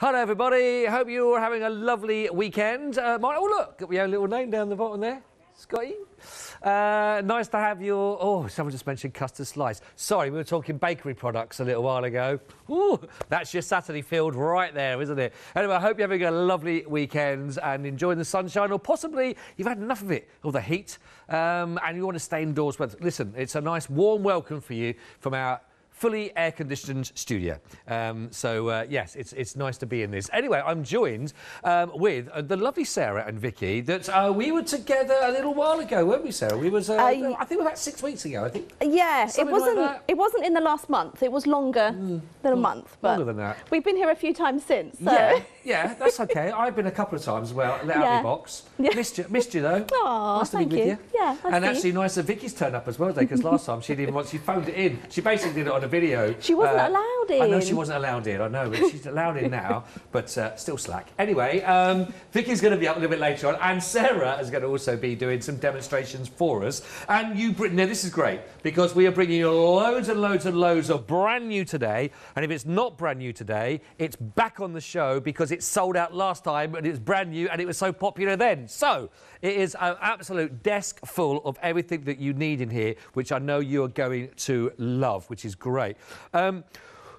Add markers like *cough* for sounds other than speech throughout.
Hello, everybody. Hope you're having a lovely weekend. Uh, my, oh, look, we have a little name down the bottom there. Scotty. Uh, nice to have your. Oh, someone just mentioned custard slice. Sorry, we were talking bakery products a little while ago. Ooh, that's your Saturday field right there, isn't it? Anyway, I hope you're having a lovely weekend and enjoying the sunshine, or possibly you've had enough of it, or the heat, um, and you want to stay indoors. But listen, it's a nice warm welcome for you from our fully air-conditioned studio. Um, so uh, yes, it's it's nice to be in this. Anyway, I'm joined um, with uh, the lovely Sarah and Vicky. That uh, we were together a little while ago, weren't we, Sarah? We was uh, I think about six weeks ago. I think. Yeah, it wasn't. that. it wasn't in the last month. It was longer than a month. But longer than that. We've been here a few times since. So. Yeah, yeah, that's okay. I've been a couple of times as well. Let out Yeah. my box. Yeah. Missed you, missed you though. Aw, nice to thank be with you. you. Yeah, and actually, nice that Vicky's turned up as well today because last time she didn't want. She phoned it in. She basically did it on a video. She wasn't allowed in. I know she wasn't allowed in. I know, but she's allowed in now. *laughs* But uh, still slack. Anyway, um, Vicky's going to be up a little bit later on, and Sarah is going to also be doing some demonstrations for us. And you, Britain, now this is great because we are bringing you loads and loads and loads of brand new today. And if it's not brand new today, it's back on the show because it sold out last time and it's brand new and it was so popular then. So it is an absolute desk full of everything that you need in here, which I know you are going to love, which is great. Um,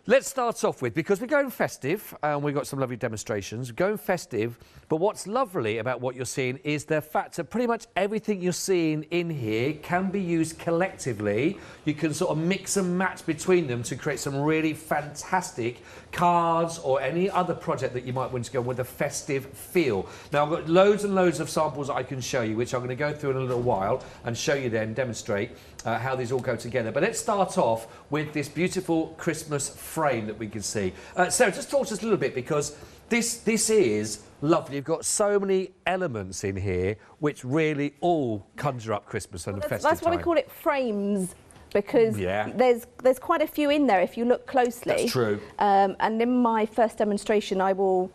Let's start off with because we're going festive and we've got some lovely demonstrations. Going festive, but what's lovely about what you're seeing is the fact that pretty much everything you're seeing in here can be used collectively. You can sort of mix and match between them to create some really fantastic cards or any other project that you might want to go with a festive feel. Now, I've got loads and loads of samples I can show you, which I'm going to go through in a little while and show you then, demonstrate uh, how these all go together. But let's start off with this beautiful Christmas frame that we can see. Uh, Sarah, just talk to us a little bit because this this is lovely. You've got so many elements in here which really all conjure up Christmas and That's, festive that's why we call it frames because Yeah. there's there's quite a few in there if you look closely. That's true. Um, and in my first demonstration, I will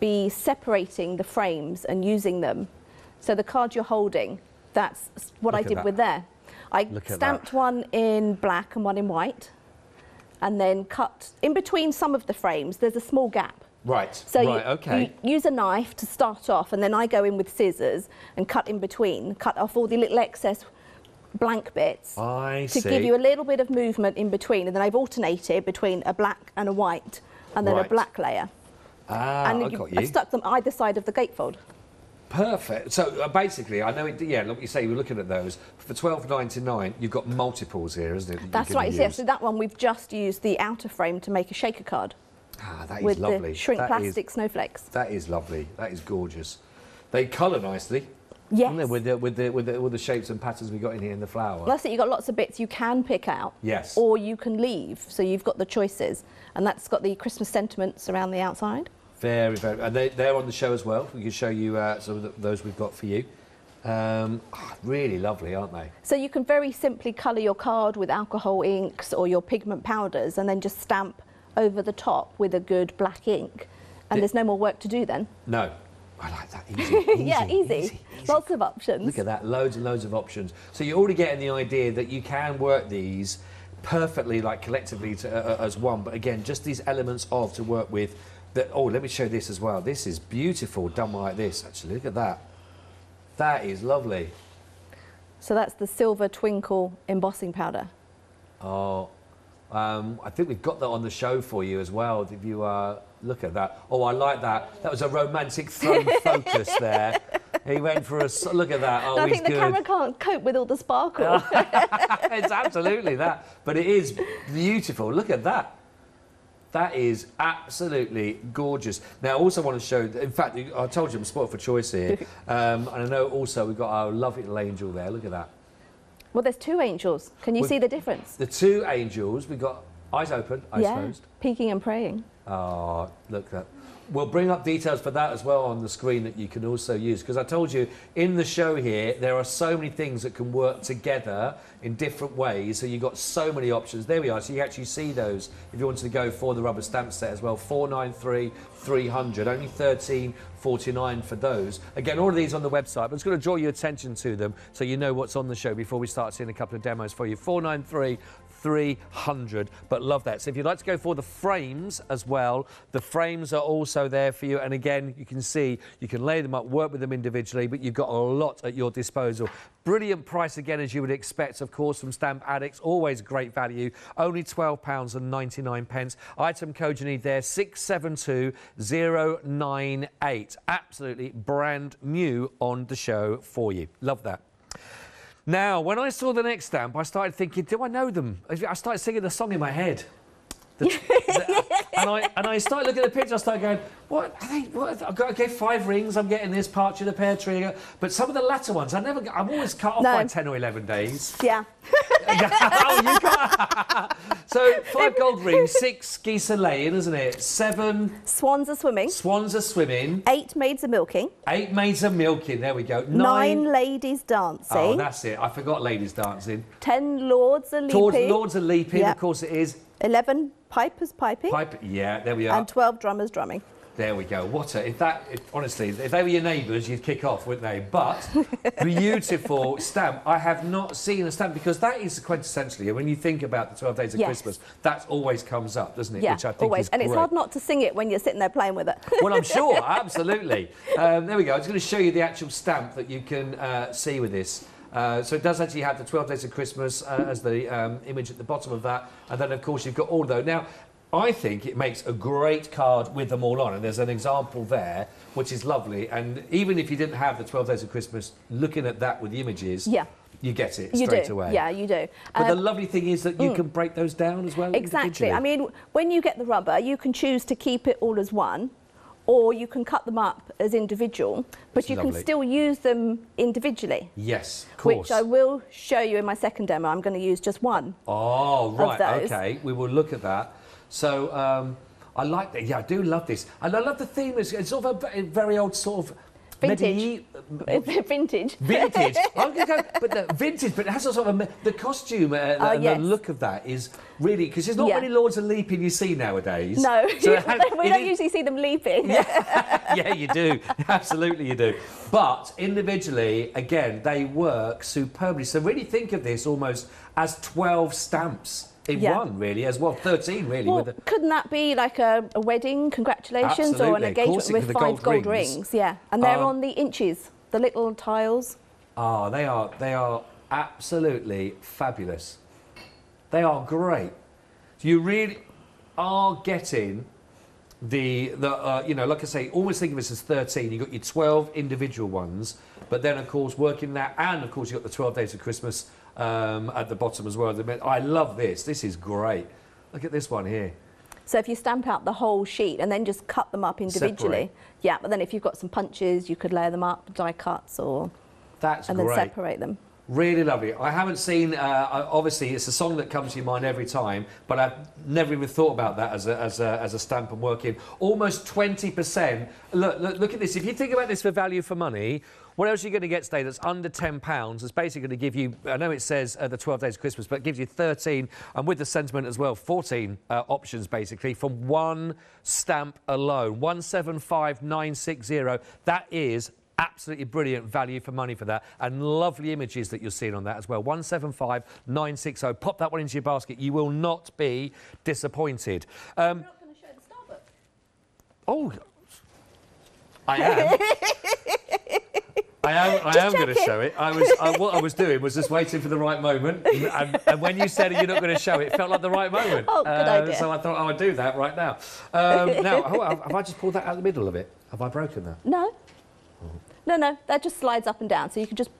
be separating the frames and using them. So the card you're holding, that's what Look I did that. with there. I stamped that. one in black and one in white, and then cut in between some of the frames. There's a small gap. Right, So right, you, okay. you use a knife to start off, and then I go in with scissors and cut in between, cut off all the little excess blank bits I to see. give you a little bit of movement in between, and then I've alternated between a black and a white, and then Right. a black layer. ah, and I you- got I've stuck them either side of the gatefold. Perfect. So uh, basically, I know it. Yeah, like you say, we're looking at those for twelve ninety nine. You've got multiples here, isn't it? that That's right. Yeah. So that one we've just used the outer frame to make a shaker card Ah, that is with lovely. the shrink That is- plastic snowflakes. that is lovely. That is gorgeous. They colour nicely. Yes. With the, with the with the with the shapes and patterns we got in here in the flower. That's it. You've got lots of bits you can pick out. Yes. Or you can leave. So you've got the choices, and that's got the Christmas sentiments around the outside. Very very. And they they're on the show as well. We can show you uh, some of the, those we've got for you. Um, ah, really lovely, aren't they? So you can very simply colour your card with alcohol inks or your pigment powders and then just stamp over the top with a good black ink. And The- there's no more work to do then. No, I like that. Easy. *laughs* yeah, easy. easy, easy. Lots of options. Look at that, loads and loads of options. So you're already getting the idea that you can work these perfectly, like collectively to, uh, uh, as one. But again, just these elements of to work with. That oh, let me show this as well. This is beautiful, done like this. Actually, look at that. That is lovely. So that's the silver twinkle embossing powder. Oh, um, I think we've got that on the show for you as well. If you uh, look at that, oh, I like that. That was a romantic thrown *laughs* focus there. He went for a look at that. Oh, I think the good. camera can't cope with all the sparkle. *laughs* it's absolutely that. But it is beautiful. Look at that. That is absolutely gorgeous. Now, I also want to show, in fact, I told you I'm spot for choice here. *laughs* Um, and I know also we've got our lovely little angel there. Look at that. Well, there's two angels. Can you see the difference? The two angels, we've got eyes open, eyes yeah, closed. peeking and praying. Oh, look that. We'll bring up details for that as well on the screen that you can also use. Because I told you in the show here, there are so many things that can work together in different ways. So you've got so many options. There we are. So you actually see those if you wanted to go for the rubber stamp set as well. 493 300, only 13.49 for those. Again, all of these on the website, but I'm going to draw your attention to them so you know what's on the show before we start seeing a couple of demos for you. 493 300. But love that. So if you'd like to go for the frames as well, the frames are also there for you. And again, you can see you can lay them up, work with them individually, but you've got a lot at your disposal. Brilliant price again, as you would expect, of course, from Stamp Addicts. Always great value. Only £12.99. pence. Item code you need there, 672098. Absolutely brand new on the show for you. Love that. Now, when I saw the next stamp, I started thinking, do I know them? I started singing the song in my head. The, *laughs* the, and I and I started looking at the picture. I started going, "What? Are they, what? I've got okay, five rings. I'm getting this part of the pear tree." But some of the latter ones, I never. I'm always cut off No. by ten or eleven days. Yeah. *laughs* oh, *laughs* so five gold rings, six geese are laying, isn't it? Seven Swans are swimming. swans are swimming. Eight maids are milking. Eight maids are milking. There we go. Nine, ladies dancing. Oh, that's it. I forgot ladies dancing. Ten lords are leaping. lords are leaping. Yep. Of course it is. Eleven pipers piping. Pipe. Yeah, there we are. and twelve drummers drumming. There we go. What a, if that, if, honestly, if they were your neighbours, you'd kick off, wouldn't they? But *laughs* beautiful stamp. I have not seen a stamp because that is quintessentially, when you think about the 12 days of Yes. Christmas, that always comes up, doesn't it? Yeah, Which I think always. is And it's hard not to sing it when you're sitting there playing with it. well, I'm sure, *laughs* absolutely. Um, there we go. I'm just going to show you the actual stamp that you can uh, see with this. Uh, so it does actually have the 12 days of Christmas uh, as the um, image at the bottom of that. And then, of course, you've got all those. Now, I think it makes a great card with them all on. And there's an example there, which is lovely. And even if you didn't have the 12 days of Christmas, looking at that with the images, Yeah. you get it you straight do. away. Yeah, you do. But the Um, lovely thing is that you can break those down as well. Exactly. I mean, when you get the rubber, you can choose to keep it all as one, or you can cut them up as individual, but you lovely. can still use them individually. Yes, of course. Which I will show you in my second demo. I'm going to use just one. Oh, right. Okay. We will look at that. So, um, I like that. Yeah, I do love this. And I love the theme. It's, it's sort of a very old sort of Vintage. medieval- *laughs* Vintage. Vintage. I'm gonna go, but the vintage, but it has a sort of a, the costume uh, Oh, and yes. the look of that is really because there's not Yeah. many Lords of Leaping you see nowadays. No, *laughs* So has- *laughs* we don't is- usually see them leaping. yeah, you do. Absolutely, you do. But individually, again, they work superbly. So really think of this almost as 12 stamps in Yeah. one, really, as well. 13, really. Well, with the, couldn't that be like a, a wedding, congratulations, or Absolutely, an engagement with five gold gold, rings. rings. Yeah, and they're Um, on the inches, the little tiles. Ah, they are they are absolutely fabulous. They are great. You really are getting the the uh, you know like I say, always think of this as thirteen. You have got your twelve individual ones, but then of course working that, and of course you have got the twelve days of Christmas um, at the bottom as well. I love this. This is great. Look at this one here. So if you stamp out the whole sheet and then just cut them up individually, Separate. yeah. But then if you've got some punches, you could layer them up, die cuts, or That's and great. then separate them. Really lovely. I haven't seen. Uh, obviously, it's a song that comes to your mind every time, but I've never even thought about that as a, as a, as a stamp and working. Almost twenty percent. Look, look, look at this. If you think about this for value for money, what else are you going to get today that's under ten pounds? It's basically going to give you. I know it says uh, the twelve days of Christmas, but it gives you thirteen, and with the sentiment as well, fourteen uh, options basically from one stamp alone. One seven five nine six zero. That is absolutely brilliant value for money for that and lovely images that you're seeing on that as well 175960 pop that one into your basket you will not be disappointed um, not going to show the star oh i am *laughs* I am, I am going to show it. I was, I, what I was doing was just waiting for the right moment, and, and, and when you said you're not going to show it, it felt like the right moment. *laughs* Oh, good idea. So I thought I would do that right now. Um, now, oh, have I just pulled that out of the middle of it? Have I broken that? No, no, no. That just slides up and down. So you can just.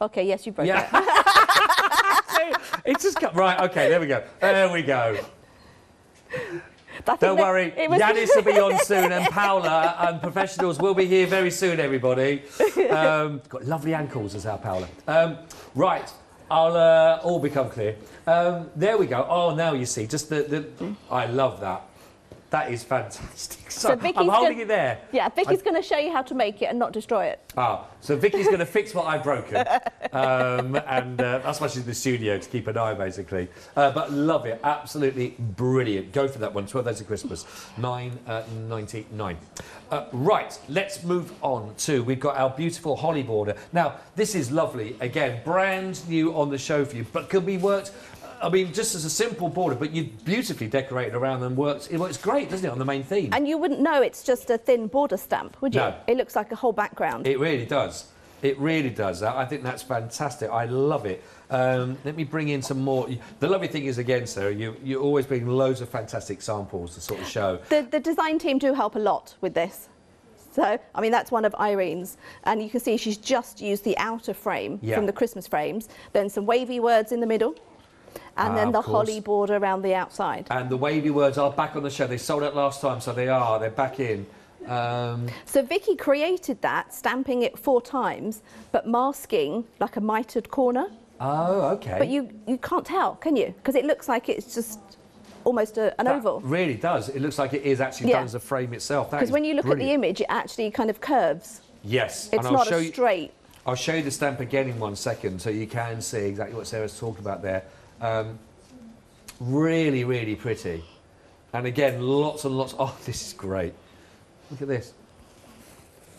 Okay, yes, you broke it. *laughs* Yeah. it's just got right. Okay, there we go. There we go. But I think Don't worry, Yanis will be on soon, and *laughs* Paula and professionals will be here very soon. Everybody, um, got lovely ankles as our Paula. Um, right, I'll uh, all become clear. Um, there we go. Oh, now you see, just the, the I love that. That is fantastic. *laughs* So, So Vicky's I'm holding gonna- it there. yeah, Vicky's going to show you how to make it and not destroy it. Ah, so Vicky's going *laughs* to fix what I've broken, um, and uh, that's why she's in the studio to keep an eye, basically. Uh, but love it, absolutely brilliant. Go for that one. Twelve Days of Christmas, nine uh, ninety nine. Uh, right, let's move on to we've got our beautiful holly border. Now, this is lovely. Again, brand new on the show for you, but can be worked. I mean, just as a simple border, but you've beautifully decorated around them. Works. It works great, doesn't it, on the main theme? And you wouldn't know it's just a thin border stamp, would you? No. It looks like a whole background. It really does. It really does. I I think that's fantastic. I love it. Um, let me bring in some more. The lovely thing is, again, Sarah, you, you always bring loads of fantastic samples to sort of show. The, the design team do help a lot with this. So, I mean, that's one of Irene's. And you can see she's just used the outer frame Yeah. from the Christmas frames, then some wavy words in the middle, and Ah, then the holly border around the outside. And the wavy words are back on the show. They sold out last time, so they are. They're back in. Um, So Vicky created that, stamping it four times, but masking like a mitered corner. oh, okay. But you, you can't tell, can you? Because it looks like it's just almost a, an That oval. really does. It looks like it is actually Yeah. done as a frame itself. Because when you look at the image, it actually kind of curves. yes, It's and I'll not a you. straight. I'll show you the stamp again in one second, so you can see exactly what Sarah's talking about there. Um, really, really pretty. And again, lots and lots. Oh, *laughs* this is great. Look at this.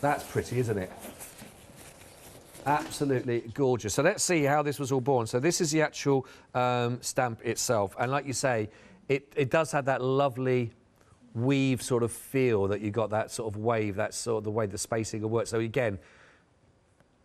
That's pretty, isn't it? Absolutely gorgeous. So let's see how this was all born. So this is the actual um, stamp itself, and like you say, it, it does have that lovely weave sort of feel that you got that sort of wave, that sort of the way the spacing will work. So again,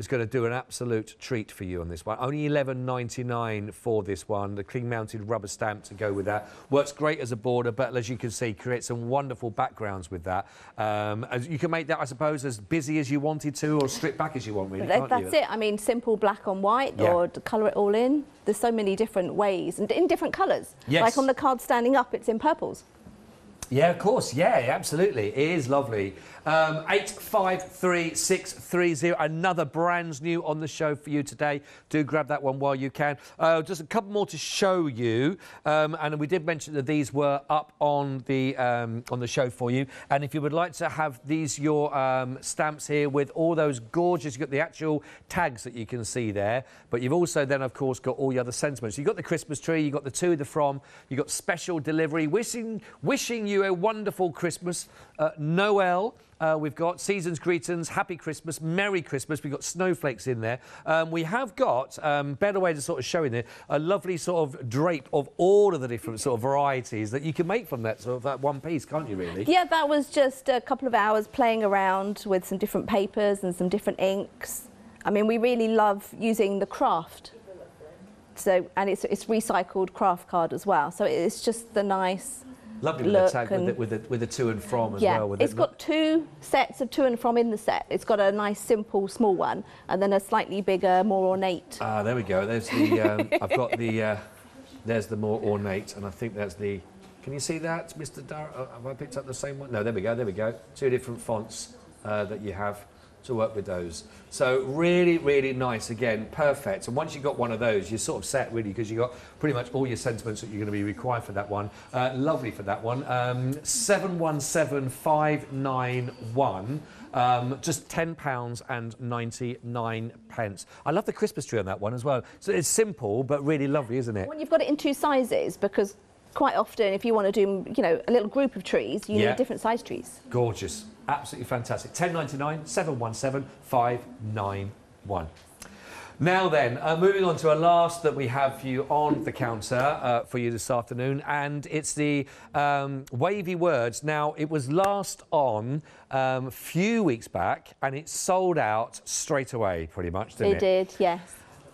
is going to do an absolute treat for you on this one. Only 11.99 for this one. The cling mounted rubber stamp to go with that. Works great as a border, but as you can see, creates some wonderful backgrounds with that. Um, as you can make that, I suppose, as busy as you wanted to, or stripped back as you want, really. That- That's you? it. I mean, simple black on white Yeah. or colour it all in. There's so many different ways and in different colours. Yes. Like on the card standing up, it's in purples. Yeah, of course. Yeah, absolutely. It is lovely. Um, 853630, another brand new on the show for you today. Do grab that one while you can. Uh, just a couple more to show you. Um, and we did mention that these were up on the, um, on the show for you. And if you would like to have these, your um, stamps here with all those gorgeous, you've got the actual tags that you can see there. But you've also then, of course, got all the other sentiments. You've got the Christmas tree, you've got the to, the from, you've got special delivery, wishing, wishing you a wonderful Christmas, uh, Noel. Uh, we've got season's greetings, happy Christmas, Merry Christmas. We've got snowflakes in there. Um, we have got, um, better way to sort of show in there, a lovely sort of drape of all of the different sort of varieties that you can make from that sort of that one piece, can't you, really? Yeah, that was just a couple of hours playing around with some different papers and some different inks. I mean, we really love using the craft. So, and it's, it's recycled craft card as well. So it's just the nice, Lovely with the tag with the, with, the, with the to and from as yeah. well. With it's it. got two sets of to and from in the set. It's got a nice, simple, small one, and then a slightly bigger, more ornate. Ah, there we go. There's the. *laughs* Um, I've got the. Uh, there's the more ornate, and I think that's the. Can you see that, Mr. Dar? Uh, have I picked up the same one? No, there we go. There we go. Two different fonts uh, that you have to work with those. So really, really nice. Again, perfect. And once you've got one of those, you're sort of set really because you've got pretty much all your sentiments that you're going to be required for that one. Uh, lovely for that one. Um, Seven one seven five nine one. Um, just ten pounds and ninety nine pence. I love the Christmas tree on that one as well. So it's simple but really lovely, isn't it? When you've got it in two sizes, because quite often, if you want to do, you know, a little group of trees, you Yeah. need different size trees. Gorgeous, absolutely fantastic. Ten ninety nine, seven one seven five nine one. Now then, uh, moving on to a last that we have for you on the counter uh, for you this afternoon, and it's the um, wavy words. Now, it was last on um, a few weeks back, and it sold out straight away, pretty much, didn't It did, yes.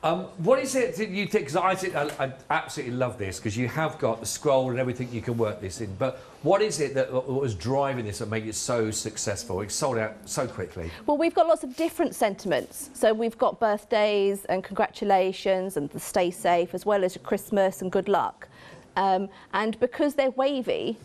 Um, what is it that you think? Because I, think- I, I absolutely love this because you have got the scroll and everything you can work this in. But what is it that what was driving this that made it so successful? It sold out so quickly. Well, we've got lots of different sentiments. So we've got birthdays and congratulations and the stay safe, as well as Christmas and good luck. Um, and because they're wavy,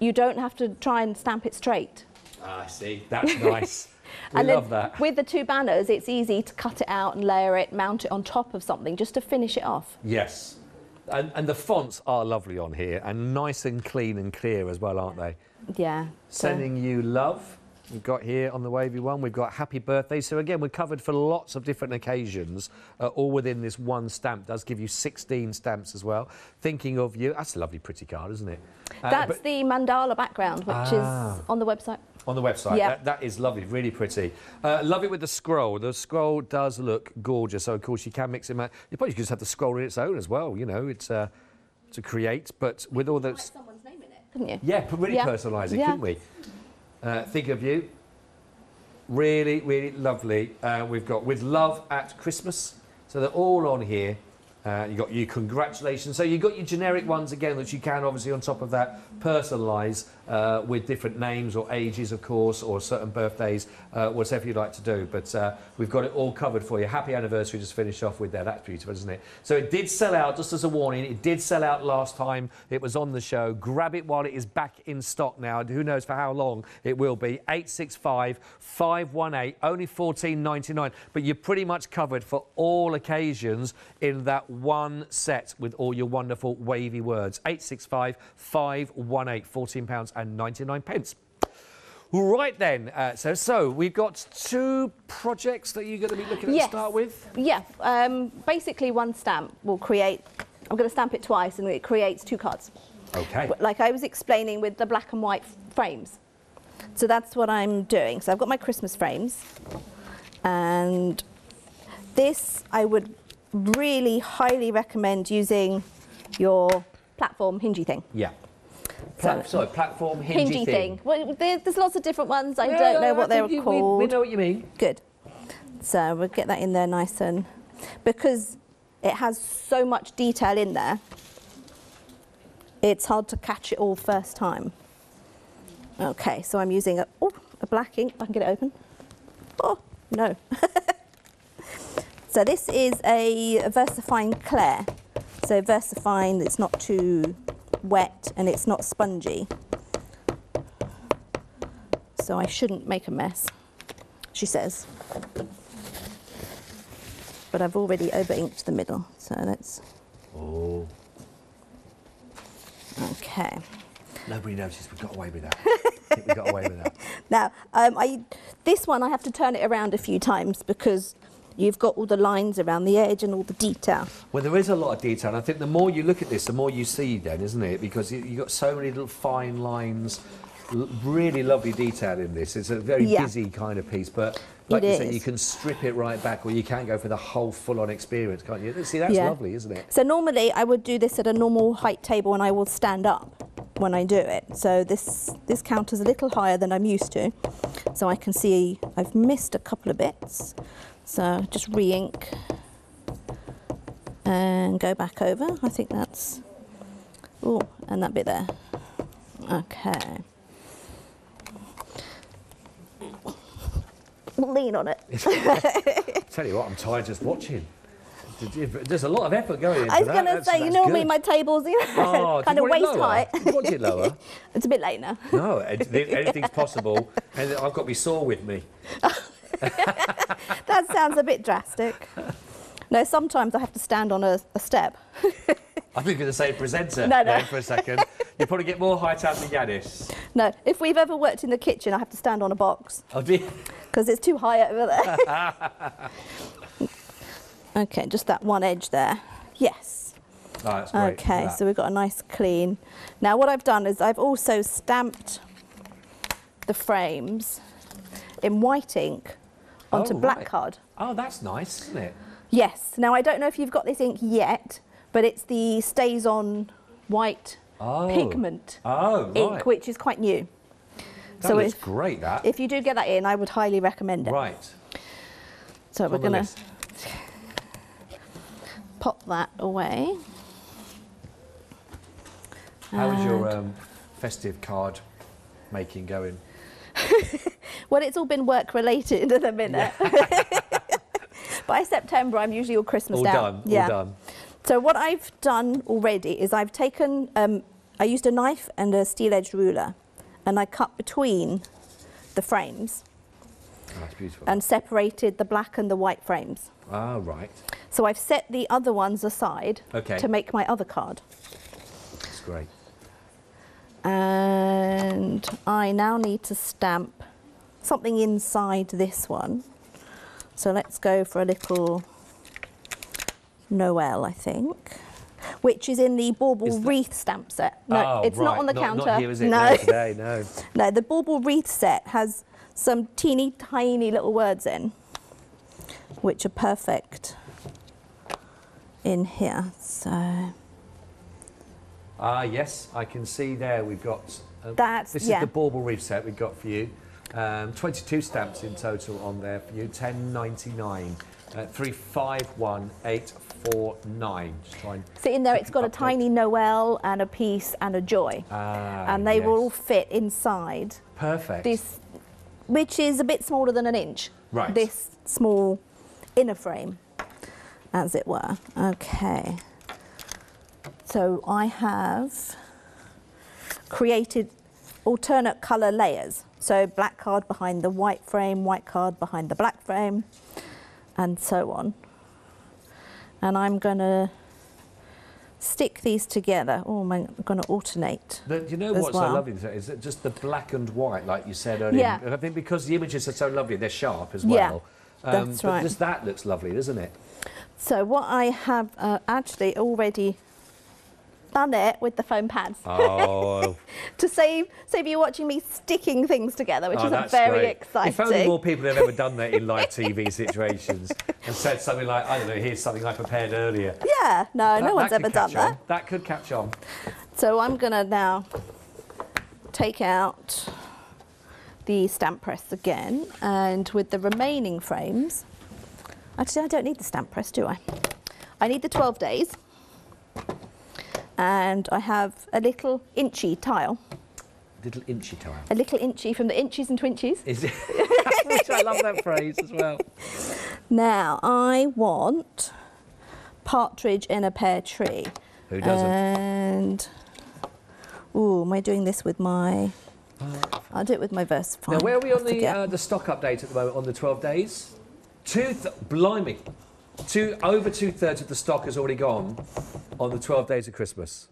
you don't have to try and stamp it straight. I see. That's nice. *laughs* we and love that. with the two banners, it's easy to cut it out and layer it, mount it on top of something just to finish it off. Yes. And, and the fonts are lovely on here and nice and clean and clear as well, aren't they? Yeah. so- Sending you love. We've got here on the wavy one, we've got happy birthday. So again, we're covered for lots of different occasions, uh, all within this one stamp. Does give you 16 stamps as well. Thinking of you, that's a lovely, pretty card, isn't it? Uh, That's the mandala background, which Ah. is on the website. on the website. Yeah. That, that is lovely, really pretty. Uh, love it with the scroll. The scroll does look gorgeous. So of course you can mix it. You probably could just have the scroll in its own as well. You know, it's uh, to create, but with all those. someone's name in it, couldn't you? Yeah, really Yeah. personalise it, Yeah. couldn't we? Uh, think of you. Really, really lovely. Uh, we've got with love at Christmas. So they're all on here. Uh, you got your congratulations. So you got your generic ones again that you can obviously on top of that personalise uh, with different names or ages, of course, or certain birthdays, uh, whatever you'd like to do. But uh, we've got it all covered for you. Happy anniversary! Just finish off with there. That's beautiful, isn't it? So it did sell out. Just as a warning, it did sell out last time it was on the show. Grab it while it is back in stock now. Who knows for how long it will be? 865 518 only 14.99. But you're pretty much covered for all occasions in that one set with all your wonderful wavy words. 865 518 14 pounds and 99 pence. Right then, uh, so so we've got two projects that you're going to be looking at Yes. to start with. Yeah, um, basically one stamp will create, I'm going to stamp it twice and it creates two cards. Okay. Like I was explaining with the black and white frames. So that's what I'm doing. So I've got my Christmas frames and this I would really highly recommend using your platform hingy thing. Yeah. Pla- sorry, platform hingy, Hingy thing. Well, there, there's lots of different ones. I Yeah, don't know what they're you- we- called. We, know what you mean. Good. So we'll get that in there nice and because it has so much detail in there, it's hard to catch it all first time. Okay, so I'm using a, oh, a black ink. I can get it open. Oh, no. *laughs* so this is a VersaFine Clair. So VersaFine, it's not too wet and it's not spongy. So I shouldn't make a mess, she says. But I've already over inked the middle, so let's, Oh, okay. nobody noticed we got away with that. We got away with that. Now, um, I, this one I have to turn it around a few times because you've got all the lines around the edge and all the detail. Well, there is a lot of detail. and I think the more you look at this, the more you see, then, isn't it? Because you, you've got so many little fine lines, really lovely detail in this. It's a very Yeah. busy kind of piece, but like It you is. you can strip it right back, or you can go for the whole full-on experience, can't you? See, that's Yeah. lovely, isn't it? So normally I would do this at a normal height table and I will stand up when I do it. So this, this counters a little higher than I'm used to. So I can see I've missed a couple of bits. So just re-ink and go back over. I think that's, oh, and that bit there. Okay. Lean on it. *laughs* Tell you what, I'm tired just watching. There's a lot of effort going into I was going to say, you know me, good. my table's you know, Oh, kind of waist height. Do you want it lower? *laughs* It's a bit late now. No, anything's possible. And I've got my saw with me. *laughs* That sounds a bit drastic. No, sometimes I have to stand on a, a step. I think you're going to say presenter No, no. for a second. You probably get more height out than Yanis. No, if we've ever worked in the kitchen, I have to stand on a box Oh, dear. *laughs* because it's too high over there. Okay, just that one edge there. Yes. Oh, that's great. Okay, so we've got a nice clean. Now, what I've done is I've also stamped the frames in white ink onto Oh, black right. card. Oh, that's nice, isn't it? Yes. Now, I don't know if you've got this ink yet, but it's the stays on white Oh. pigment Oh, right. ink, which is quite new. that so looks if- great, that. If you do get that in, I would highly recommend it. right. So we're going to. Pop that away. How is your um, festive card making going? *laughs* Well, it's all been work related at the minute. *laughs* By September, I'm usually all Christmas All down. done. Yeah. All done. So what I've done already is I've taken, um, I used a knife and a steel edged ruler, and I cut between the frames Oh, that's beautiful. and separated the black and the white frames. ah, right. So I've set the other ones aside Okay. to make my other card. That's great. And I now need to stamp something inside this one. So let's go for a little Noel, I think, which is in the bauble wreath stamp set. No, oh, it's right. not on the not, counter. Not here, is it? no, No, today, *laughs* no. no, the bauble wreath set has some teeny tiny little words in, which are perfect in here. So Ah, yes, I can see there. We've got. Uh, That's- this yeah. is the Bauble Wreath set we've got for you. Um, 22 stamps in total on there for you. 10.99. Uh, 351849. Just try and So in there, it's got a tiny Noel and a peace and a joy, Ah, and they yes. will all fit inside Perfect. this, which is a bit smaller than an inch. Right. This small inner frame, as it were. Okay. So I have created alternate colour layers. So black card behind the white frame, white card behind the black frame, and so on. And I'm going to stick these together. Oh, I'm going to alternate. The, you know what's so lovely is that just the black and white, like you said earlier. Yeah. I think because the images are so lovely, they're sharp as well. Yeah, well. Um, that's but right. Just that looks lovely, doesn't it? So what I have uh, actually already done it with the foam pads Oh, *laughs* to save save you watching me sticking things together, which oh, is very great. exciting. If only more people had ever *laughs* done that in live TV situations and said something like, I don't know, here's something I prepared earlier. yeah, no, That- no one's ever done on. that. That could catch on. So I'm gonna now take out the stamp press again, and with the remaining frames, actually I don't need the stamp press, do I? I need the 12 days, and I have a little inchy tile, Little inchy tile? a little inchy from the inchies and twinchies. Is it? *laughs* Which I love that phrase as well. Now I want partridge in a pear tree. Who doesn't? And oh, am I doing this with my? I'll do it with my Versafine. Now, where are we on the uh, the stock update at the moment on the 12 days? Two, th- blimey, two over two thirds of the stock has already gone on the 12 days of Christmas.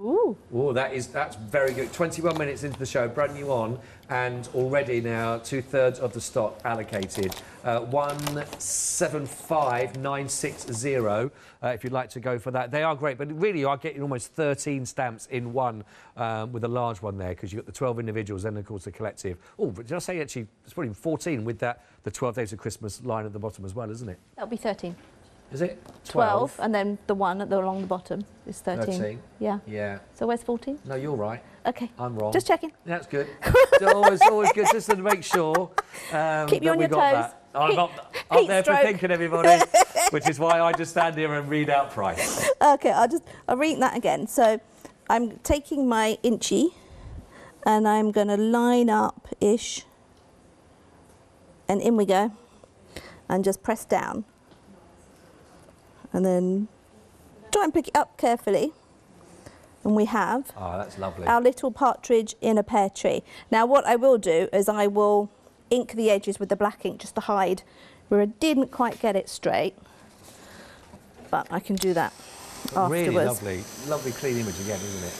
Ooh, Oh, that is that's very good. 21 minutes into the show, brand new on, and already now two thirds of the stock allocated. Uh, 175960. Uh, if you'd like to go for that, they are great, but really you are getting almost 13 stamps in one um, with a large one there because you've got the 12 individuals and of course the collective. Oh, but did I say actually it's probably 14 with that the 12 days of Christmas line at the bottom as well, isn't it? that'll be 13. Is it 12, and then the one at the, along the bottom is 13. 13. Yeah. Yeah. So where's 14? No, you're right. Okay. I'm wrong. Just checking. That's good. *laughs* It's always, always good just to make sure. Um, Keep you that on we your got toes. That. I'm Heat- up, *laughs* there for stroke. thinking, everybody, *laughs* which is why I just stand here and read out price. Okay, I'll just I'll read that again. So I'm taking my inchy and I'm going to line up ish and in we go and just press down and then try and pick it up carefully and we have Oh, that's lovely. our little partridge in a pear tree. Now what I will do is I will ink the edges with the black ink just to hide where I didn't quite get it straight but I can do that afterwards. really lovely, lovely clean image again, isn't it?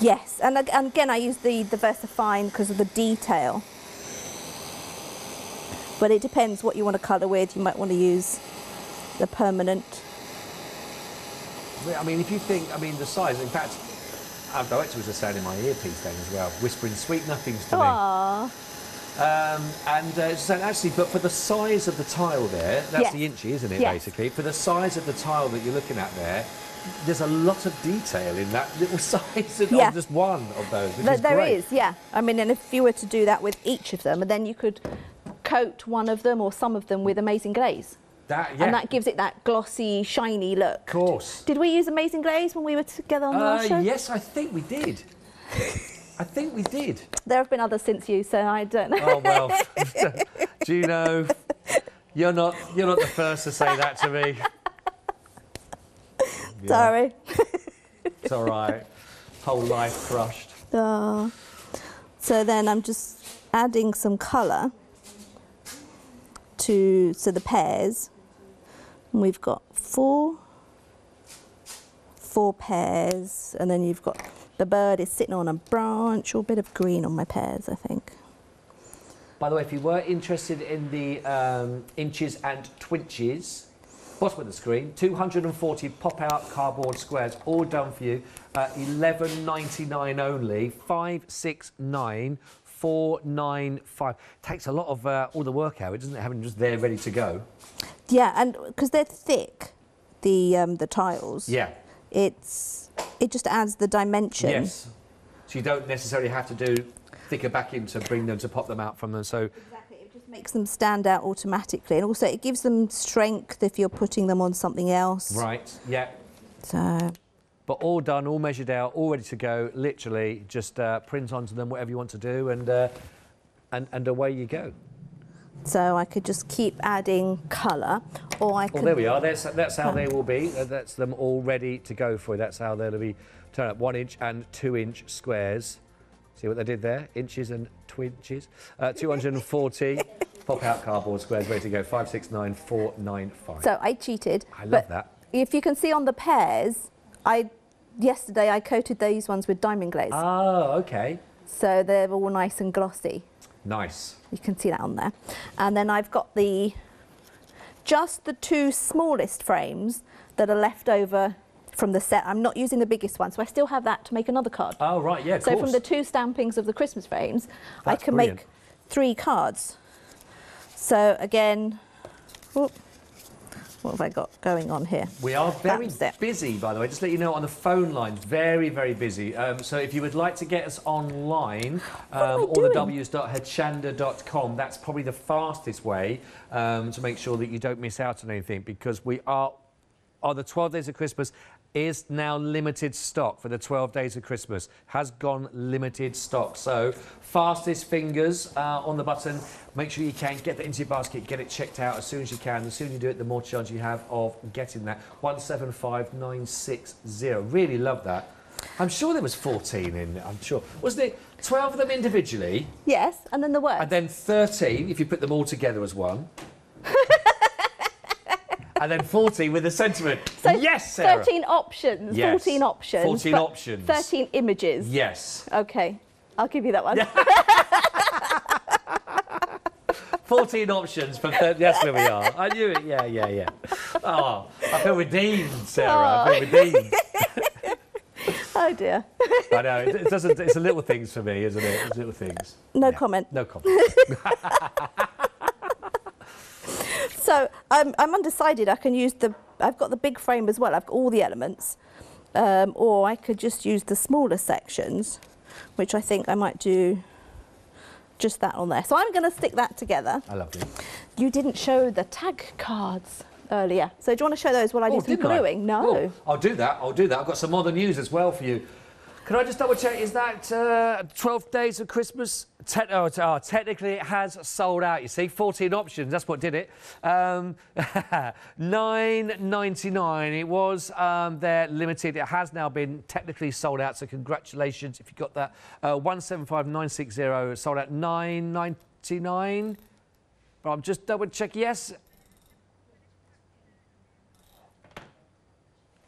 Yes, and, again, I use the, the Versafine because of the detail. But it depends what you want to colour with. You might want to use the permanent. I mean, if you think, I mean, the size, in fact, our director was just saying in my earpiece then as well, whispering sweet nothings to me. Aww. Um, and uh, so actually, but for the size of the tile there, that's Yes. the inchy, isn't it, Yes. basically? For the size of the tile that you're looking at there, there's a lot of detail in that little *laughs* size of, Yeah. just one of those, which There is there great. is, yeah. I mean, and if you were to do that with each of them, and then you could coat one of them or some of them with Amazing Glaze. That, yeah. And that gives it that glossy, shiny look. Of course. Did we use Amazing Glaze when we were together on the last show? Uh, yes, I think we did. *laughs* I think we did. There have been others since you, so I don't know. Oh well, *laughs* do you know? You're not. You're not the first to say that to me. *laughs* Yeah, Sorry. It's all right. Whole life crushed. Ah. So then I'm just adding some colour to so the pairs. And we've got four, four pairs, and then you've got the bird is sitting on a branch or a bit of green on my pears, I think. By the way, if you were interested in the um, inchies and twinchies, bottom of the screen, 240 pop-out cardboard squares, all done for you. Uh, 11.99 only. 569 495. Takes a lot of uh, all the work out, it doesn't it? Having just there ready to go. Yeah, and because they're thick, the um, the tiles. Yeah. It's it just adds the dimension. Yes. So you don't necessarily have to do thicker backing to bring them to pop them out from them. So Exactly, it just makes them stand out automatically, and also it gives them strength if you're putting them on something else. right, yeah. So But all done, all measured out, all ready to go. Literally, just uh, print onto them whatever you want to do, and uh, and and away you go. So I could just keep adding colour, or I Well, could. there we are. That's that's how they will be. That's them all ready to go for you. That's how they'll be turned up. One inch and two inch squares. See what they did there? Inchies and twinchies. Uh, 240 *laughs* pop out cardboard squares ready to go. Five, six, nine, four, nine, five. So I cheated. I love that. If you can see on the pears, I yesterday I coated those ones with diamond glaze, Oh, okay. so they're all nice and glossy. Nice. You can see that on there. And then I've got the just the two smallest frames that are left over from the set. I'm not using the biggest one, so I still have that to make another card. Oh, right. Yeah, of so course. from the two stampings of the Christmas frames, I can brilliant. make three cards. So again, whoop, what have I got going on here? We are very busy, by the way. Just let you know, on the phone lines, very, very busy. Um, so if you would like to get us online, um, all the w's.hochanda.com, that's probably the fastest way um, to make sure that you don't miss out on anything because we are on the 12 days of Christmas is now limited stock for the 12 days of Christmas. Has gone limited stock. So fastest fingers uh, on the button. Make sure you can get that into your basket, get it checked out as soon as you can. The sooner you do it, the more chance you have of getting that. 175960. Really love that. I'm sure there was 14 in there, I'm sure. Wasn't it 12 of them individually Yes, and then the words. and then 13 if you put them all together as one? *laughs* and then 14 with the sentiment. So yes, Sarah. 13 options. Yes, 14 options. 14 options. 13 images. Yes. Okay, I'll give you that one. *laughs* 14 options for 30. That's where we are. I knew it. Yeah, yeah, yeah. Oh, I feel redeemed, Sarah. I feel oh. redeemed. *laughs* Oh dear. I know. It, it doesn't. It's the little things for me, isn't it? It's little things. No Yeah. comment. No comment. *laughs* So I'm, I'm undecided. I can use the. I've got the big frame as well. I've got all the elements, um, or I could just use the smaller sections, which I think I might do. Just that on there. So I'm going to stick that together. I love you. You didn't show the tag cards earlier, so do you want to show those while I do some didn't I? gluing? No. Oh, I'll do that. I'll do that. I've got some other news as well for you. Can I just double check? Is that uh, 12 days of Christmas? Te- oh, oh, technically, it has sold out. You see, 14 options. That's what did it. Um, *laughs* 9.99. It was um, there limited. It has now been technically sold out. So congratulations if you got that. Uh, 175960 sold out 9.99. But I'm just double check. Yes,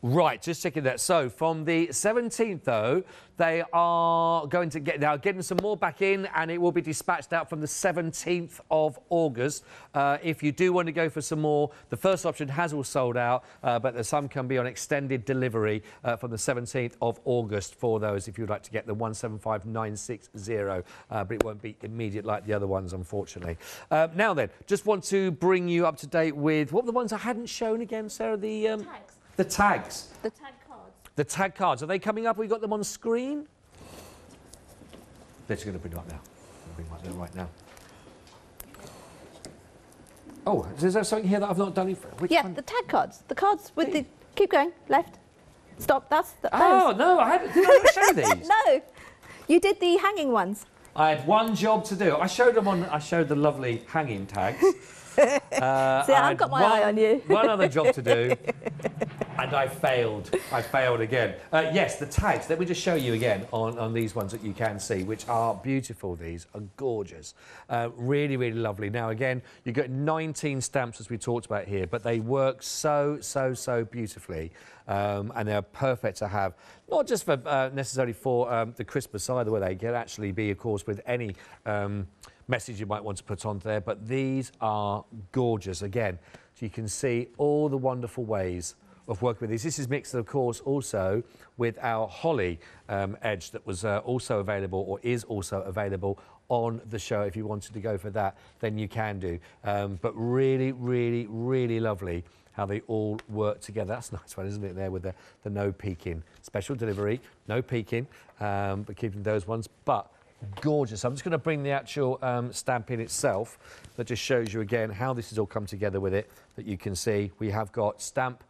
Right, just checking that. So from the 17th, though, they are going to get now getting some more back in, and it will be dispatched out from the 17th of August. Uh, if you do want to go for some more, the first option has all sold out, uh, but some can be on extended delivery uh, from the 17th of August for those. If you'd like to get the 175960, uh, but it won't be immediate like the other ones, unfortunately. Uh, now then, just want to bring you up to date with what were the ones I hadn't shown again, Sarah. The um, Tags. The tags. The tag cards. The tag cards, are they coming up? We got them on screen? They're just going to bring them up now. Bring them up right now. Oh, is there something here that I've not done? Which Yeah, one? the tag cards. The cards with the. Keep going. Left. Stop. That's the. Oh, those. no, I haven't, Did I show *laughs* these? No. You did the hanging ones. I had one job to do. I showed them on. I showed the lovely hanging tags. *laughs* Uh, See, I've got my one, eye on you. one other job to do, *laughs* and I failed. I failed again. Uh, yes, the tags. Let me just show you again on, on these ones that you can see, which are beautiful. These are gorgeous, uh, really, really lovely. Now, again, you get 19 stamps as we talked about here, but they work so, so, so beautifully. Um, and they're perfect to have, not just for uh, necessarily for um, the Christmas either, where they can actually be, of course, with any um, message you might want to put on there. But these are gorgeous. Again, so you can see all the wonderful ways of working with these. This is mixed, of course, also with our holly um, edge that was uh, also available or is also available on the show. If you wanted to go for that, then you can do. Um, but really, really, really lovely how they all work together. That's nice one, isn't it? There with the, the no peeking. Special delivery, no peeking, um, but keeping those ones. But gorgeous. I'm just going to bring the actual um, stamp in itself. That just shows you again how this has all come together with it. That you can see we have got stamp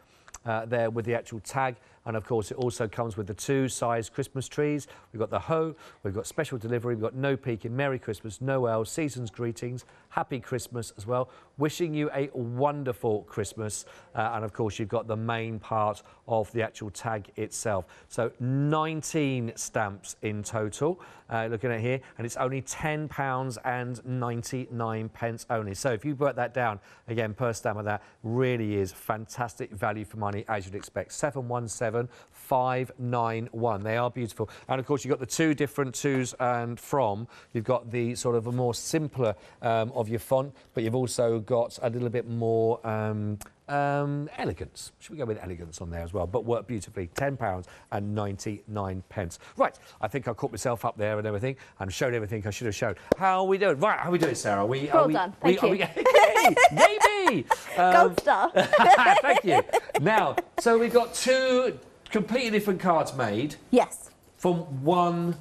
uh, there with the actual tag. And of course, it also comes with the two size Christmas trees. We've got the hoe, we've got special delivery, we've got no peeking, Merry Christmas, Noel, season's greetings, Happy Christmas as well. Wishing you a wonderful Christmas. Uh, and of course, you've got the main part of the actual tag itself. So 19 stamps in total, uh, looking at here, and it's only £10 and 99 pence only. So if you work that down, again, per stamp of that, really is fantastic value for money, as you'd expect. 717 591. They are beautiful. And of course, you've got the two different twos and from. You've got the sort of a more simpler um, of your font, but you've also got a little bit more um, um, elegance. Should we go with elegance on there as well? But work beautifully. £10 and 99 pence. Right, I think I caught myself up there and everything and showed everything I should have shown. How are we doing? Right, how are we doing, Sarah? Are we, Well are we, done. we- Thank are you. *laughs* we- maybe! *laughs* Um, Gold star. *laughs* Thank you. Now, so we've got two completely different cards made yes. from one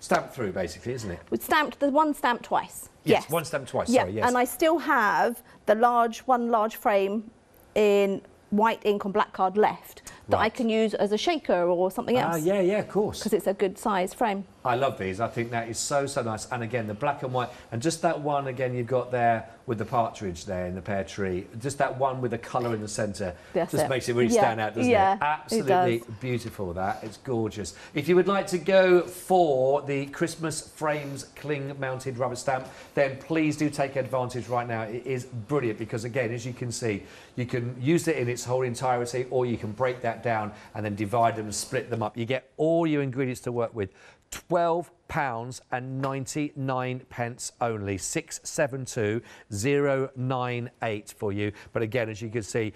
stamp through, basically, isn't it? We stamped the one stamp twice. Yes, Yes. one stamp twice, Yeah, sorry, yes. and I still have the large one large frame in white ink on black card left that I can use as a shaker or something Ah, else yeah, yeah, of course. because it's a good size frame. I love these. I think that is so, so nice. And again, the black and white, and just that one again you've got there with the partridge there in the pear tree, just that one with the colour in the centre, That's just it. makes it really Yeah, stand out, doesn't yeah, it? it Absolutely does. beautiful, that. It's gorgeous. If you would like to go for the Christmas Frames Cling Mounted Rubber Stamp, then please do take advantage right now. It is brilliant because, again, as you can see, you can use it in its whole entirety or you can break that down and then divide them and split them up. You get all your ingredients to work with. 12 pounds and 99 pence only 672098 for you but again as you can see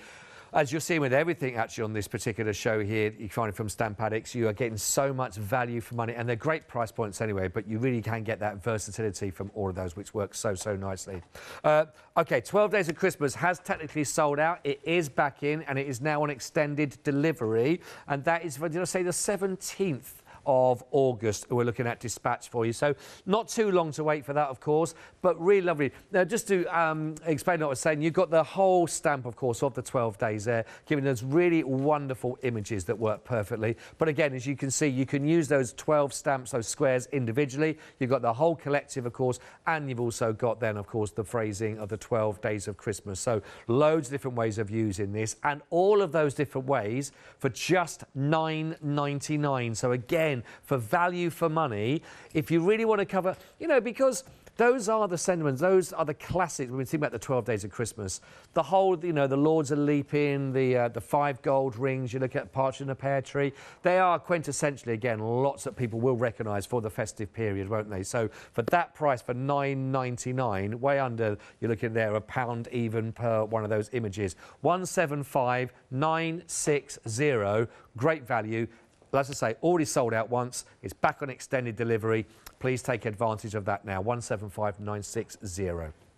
as you're seeing with everything actually on this particular show here, you find it from Stamp Addicts, you are getting so much value for money, and they're great price points anyway, but you really can get that versatility from all of those, which works so, so nicely. Uh, okay, 12 Days of Christmas has technically sold out. It is back in, and it is now on extended delivery, and that is, did I say, the 17th of August. We're looking at dispatch for you. So not too long to wait for that, of course, but really lovely. Now, just to um, explain what I was saying, you've got the whole stamp, of course, of the 12 days there, giving us really wonderful images that work perfectly. But again, as you can see, you can use those 12 stamps, those squares individually. You've got the whole collective, of course, and you've also got then, of course, the phrasing of the 12 days of Christmas. So loads of different ways of using this, and all of those different ways for just 9.99. So again, for value for money, if you really want to cover, you know, because those are the sentiments, those are the classics. When we think about the 12 days of Christmas, the whole, you know, the Lords are Leaping, the uh, the five gold rings, you look at Partridge in a Pear Tree, they are quintessentially, again, lots that people will recognise for the festive period, won't they? So for that price, for 9.99, way under, you're looking there, a pound even per one of those images. 175960, great value. As I say, already sold out once. It's back on extended delivery. Please take advantage of that now. 175960.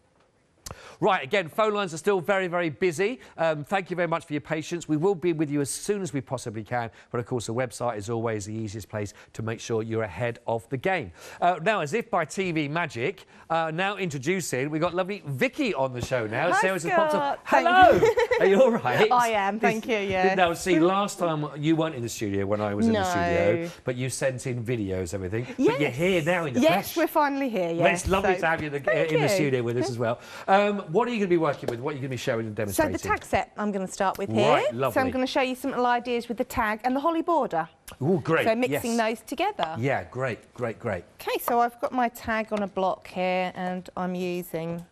Right, again, phone lines are still very, very busy. Um, thank you very much for your patience. We will be with you as soon as we possibly can. But of course, the website is always the easiest place to make sure you're ahead of the game. Uh, now, as if by TV magic, uh, now introducing, we've got lovely Vicky on the show now. Hi, Sarah's popped up. Hello! *laughs* Are you all right? I am, thank you, yeah. Now, see, last time you weren't in the studio when I was in the studio, but you sent in videos, everything. But you're here now in the Yes, flesh. we're finally here. Well, Yes, it's lovely so- to have you in the, in the studio with us as well. Um, Um, what are you going to be working with? What are you going to be showing and demonstrating? So the tag set I'm going to start with here. Right, So. I'm going to show you some little ideas with the tag and the holly border. Oh, great. So mixing yes. those together. Yeah, great, great, great. Okay, so I've got my tag on a block here and I'm using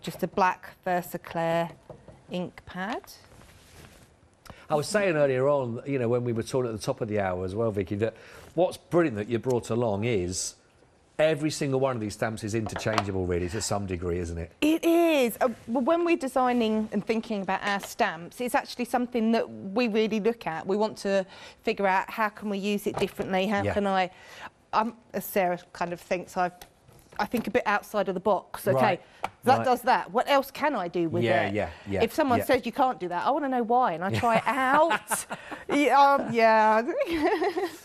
just a black Versaclair ink pad. I was saying earlier on, you know, when we were talking at the top of the hour as well, Vicky, that what's brilliant that you brought along is every single one of these stamps is interchangeable, really, to some degree, isn't it? It is. Uh, well, when we're designing and thinking about our stamps, it's actually something that we really look at. We want to figure out how can we use it differently. How Yeah. can I? Um, as Sarah kind of thinks, I've I think, a bit outside of the box. Okay, Right, that right. does that. What else can I do with Yeah, it? yeah, yeah, yeah. If someone yeah. says you can't do that, I want to know why, and I try it out. *laughs* yeah, um, yeah.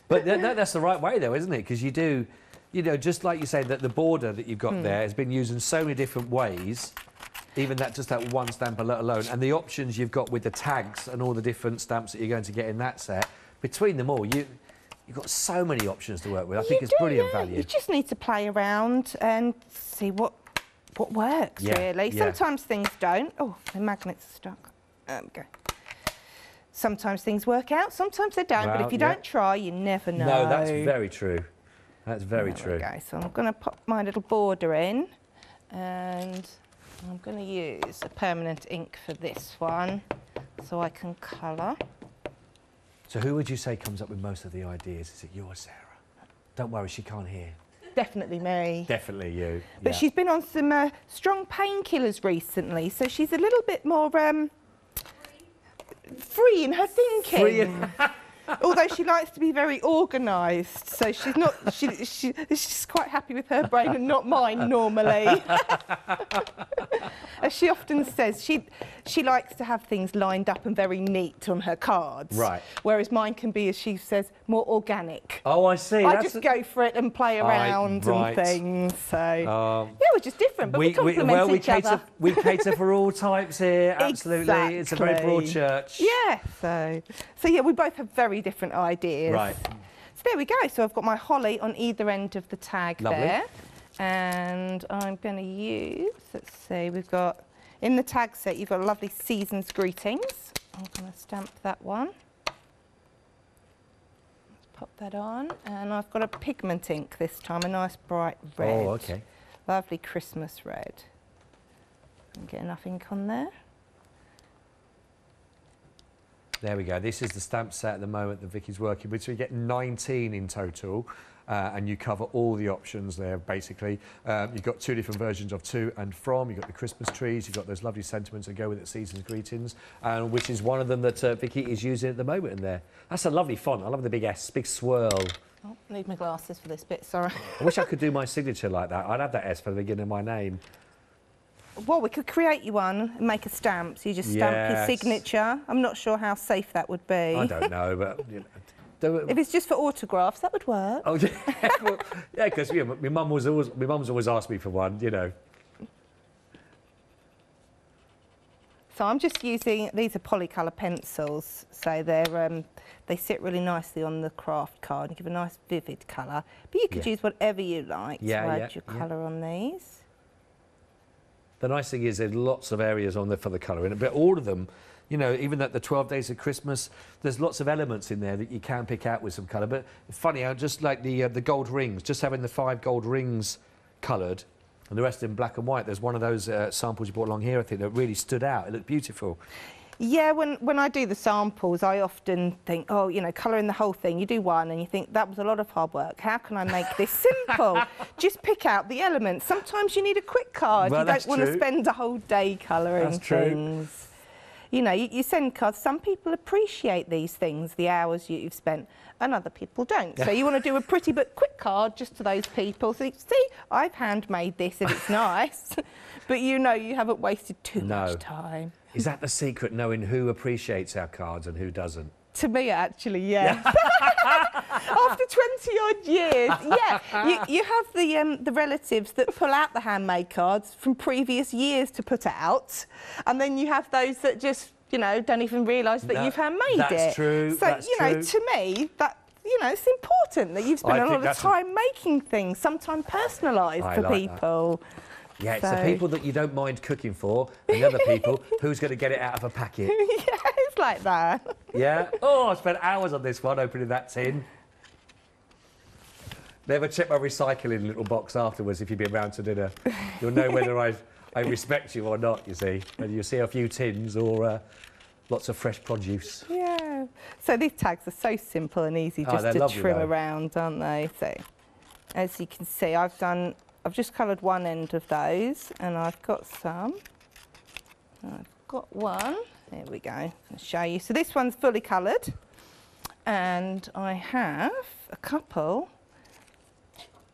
But th- th- that's the right way, though, isn't it? Because you do, you know, just like you say, that the border that you've got Hmm. there has been used in so many different ways. Even that, just that one stamp alone, and the options you've got with the tags and all the different stamps that you're going to get in that set. Between them all, you you've got so many options to work with. I think it's brilliant value. You just need to play around and see what what works Yeah, really. yeah. Sometimes things don't. Oh, the magnets are stuck. There we go. Sometimes things work out, sometimes they don't. but if you yeah. don't try, you never know. No, that's very true. That's very There true. Okay. So I'm going to pop my little border in, and I'm going to use a permanent ink for this one, so I can colour. So, who would you say comes up with most of the ideas? Is it you or Sarah? Don't worry, she can't hear. Definitely me. Definitely you. But yeah. she's been on some uh, strong painkillers recently, so she's a little bit more um, free in her thinking. *laughs* Although she likes to be very organised, so she's not. She, she, she's quite happy with her brain and not mine normally. *laughs* As she often says, she she likes to have things lined up and very neat on her cards. Right. Whereas mine can be, as she says, more organic. Oh, I see. I that's just go for it and play around right. and things. So Um, yeah, we're just different, but we, complement well, we each cater, other. we cater for all types here. Absolutely, it's a very broad church. Yeah. So so yeah, we both have very different ideas. Right. So there we go. So I've got my holly on either end of the tag Lovely. there, and I'm going to use. Let's see, we've got in the tag set. You've got a lovely season's greetings. I'm going to stamp that one. Let's pop that on, and I've got a pigment ink this time, a nice bright oh, red. Oh, okay. Lovely Christmas red. Get enough ink on there. There we go. This is the stamp set at the moment that Vicky's working with. So you get 19 in total, uh, and you cover all the options there, basically. Um, you've got two different versions of to and from. You've got the Christmas trees. You've got those lovely sentiments that go with it, season's greetings, uh, which is one of them that uh, Vicky is using at the moment in there. That's a lovely font. I love the big S, big swirl. Oh, need my glasses for this bit, sorry. I wish I could do my signature like that. I'd have that S for the beginning of my name. Well, we could create you one and make a stamp. So you just stamp your signature. I'm not sure how safe that would be. I don't know, but you know. If it's just for autographs, that would work. Oh *laughs* yeah, well, yeah, because yeah, my mum was always my mum's always asked me for one. You know, So I'm just using, these are polycolour pencils. So they're, um, they sit really nicely on the craft card and give a nice vivid colour. But you could Yeah. use whatever you like Yeah, to add your colour on these. The nice thing is there's lots of areas on there for the colouring, but all of them. You know, even at the 12 days of Christmas, there's lots of elements in there that you can pick out with some colour. But funny how just like the uh, the gold rings, just having the five gold rings coloured and the rest in black and white. There's one of those uh, samples you brought along here, I think, that really stood out. It looked beautiful. Yeah, when, when I do the samples, I often think, oh, you know, colouring the whole thing. You do one and you think, that was a lot of hard work. How can I make this *laughs* simple? Just pick out the elements. Sometimes you need a quick card. Well, you don't want to spend a whole day colouring That's true. You know, you, you send cards. Some people appreciate these things, the hours you, you've spent, and other people don't. So you want to do a pretty but quick card just to those people. So, see, I've handmade this and it's *laughs* nice. but you know you haven't wasted too No. much time. Is that the secret, knowing who appreciates our cards and who doesn't? To me, actually, yeah. *laughs* *laughs* After 20 odd years, yeah, you, you have the um, the relatives that pull out the handmade cards from previous years to put out, and then you have those that just you know don't even realise that you've handmade that's it. true, So that's you know, true. to me, that you know, it's important that you've spent I a lot of that's a- time making things, sometimes personalised for like that. Yeah, it's the people that you don't mind cooking for, and the other people *laughs* who's going to get it out of a packet. *laughs* yeah, it's like that. Yeah. *laughs* Oh, I spent hours on this one opening that tin. Never check my recycling little box afterwards if you've been round to dinner. You'll know whether I, I respect you or not, you see. Whether you see a few tins or uh, lots of fresh produce. Yeah. So these tags are so simple and easy Oh, just to lovely, trim though. around, aren't they? So as you can see, I've done, I've just coloured one end of those and I've got some. I've got one. There we go. I'll show you. So this one's fully coloured and I have a couple